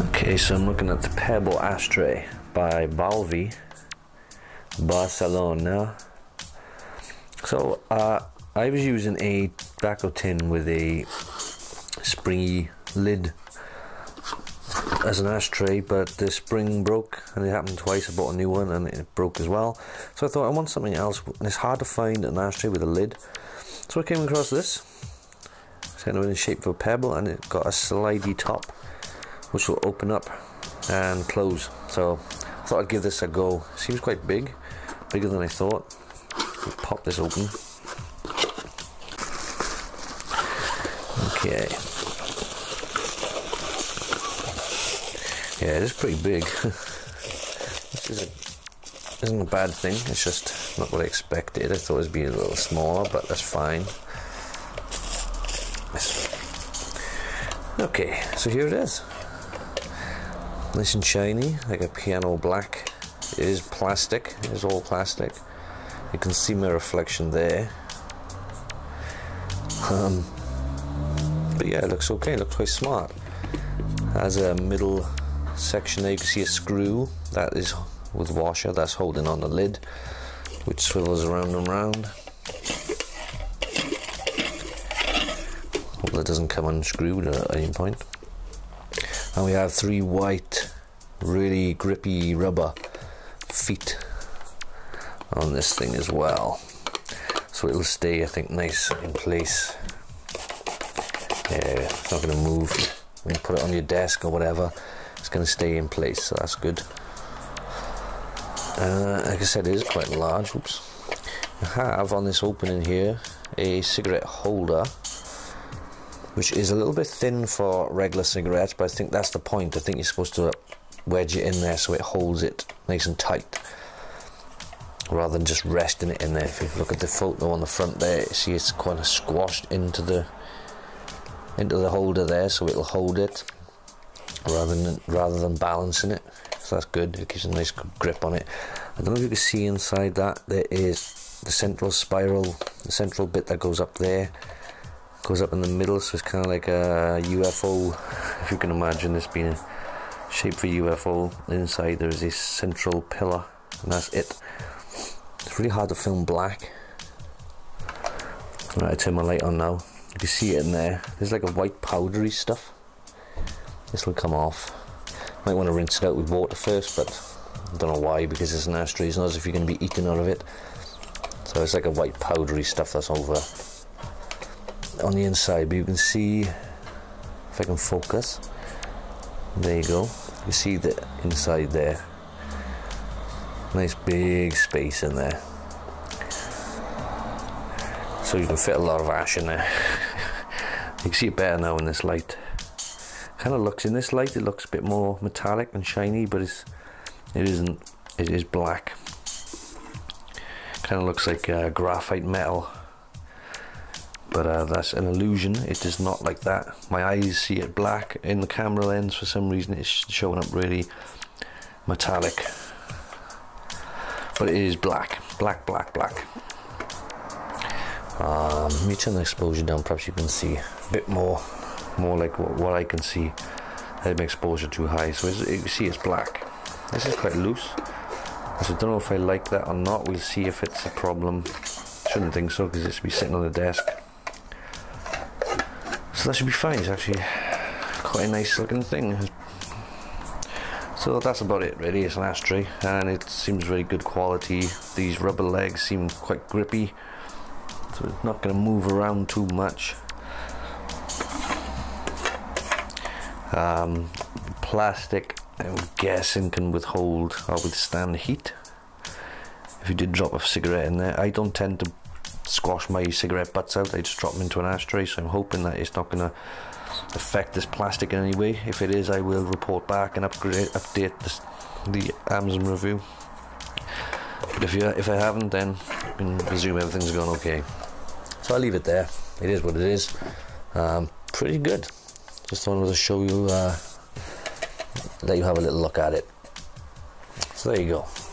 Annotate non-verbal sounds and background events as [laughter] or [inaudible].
Okay, so I'm looking at the Pebble Ashtray by Balvi, Barcelona. So uh, I was using a tobacco tin with a springy lid as an ashtray, but the spring broke and it happened twice. I bought a new one and it broke as well. So I thought I want something else. And it's hard to find an ashtray with a lid. So I came across this. It's kind of in the shape of a pebble and it got a slidey top which will open up and close. So I thought I'd give this a go. Seems quite big, bigger than I thought. Pop this open. Okay. Yeah, it is pretty big. [laughs] this isn't, isn't a bad thing. It's just not what I expected. I thought it would be a little smaller, but that's fine. Okay, so here it is nice and shiny, like a piano black. It is plastic, it is all plastic. You can see my reflection there. Um, but yeah, it looks okay, it looks quite smart. Has a middle section there, you can see a screw that is with washer that's holding on the lid, which swivels around and round. Hope that doesn't come unscrewed at any point and we have three white really grippy rubber feet on this thing as well. So it'll stay I think nice in place. Yeah it's not going to move. When you put it on your desk or whatever it's going to stay in place so that's good. Uh, like I said it is quite large. Oops. I have on this opening here a cigarette holder which is a little bit thin for regular cigarettes, but I think that's the point. I think you're supposed to wedge it in there so it holds it nice and tight rather than just resting it in there. If you look at the photo on the front there, see it's kind of squashed into the into the holder there, so it'll hold it rather than rather than balancing it. So that's good. It gives a nice grip on it. I don't know if you can see inside that there is the central spiral, the central bit that goes up there goes up in the middle, so it's kind of like a UFO, [laughs] if you can imagine this being a shape for UFO. Inside there's this central pillar, and that's it. It's really hard to film black. Right, I turn my light on now. You can see it in there. There's like a white powdery stuff. This will come off. Might want to rinse it out with water first, but I don't know why, because it's an ashtray. It's not as if you're going to be eating out of it. So it's like a white powdery stuff that's over on the inside, but you can see if I can focus. There you go. You see the inside there. Nice big space in there. So you can fit a lot of ash in there. [laughs] you can see it better now in this light. Kind of looks in this light. It looks a bit more metallic and shiny, but it's it isn't. It is black. Kind of looks like uh, graphite metal but uh, that's an illusion. It is not like that. My eyes see it black in the camera lens. For some reason it's showing up really metallic. But it is black. Black black black. Um, let me turn the exposure down. Perhaps you can see a bit more more like what, what I can see. I have my exposure too high. So you see it's black. This is quite loose. So I don't know if I like that or not. We'll see if it's a problem. Shouldn't think so because it should be sitting on the desk that should be fine. It's actually quite a nice looking thing. So that's about it really, it's an ashtray and it seems really good quality. These rubber legs seem quite grippy, so it's not going to move around too much. Um, plastic, I'm guessing, can withhold or withstand heat. If you did drop a cigarette in there, I don't tend to squash my cigarette butts out. I just drop them into an ashtray. So I'm hoping that it's not going to affect this plastic in any way. If it is, I will report back and upgrade, update this, the Amazon review. But if you if I haven't, then I can presume everything's going okay. So I'll leave it there. It is what it is. Um, pretty good. Just wanted to show you, uh, let you have a little look at it. So there you go.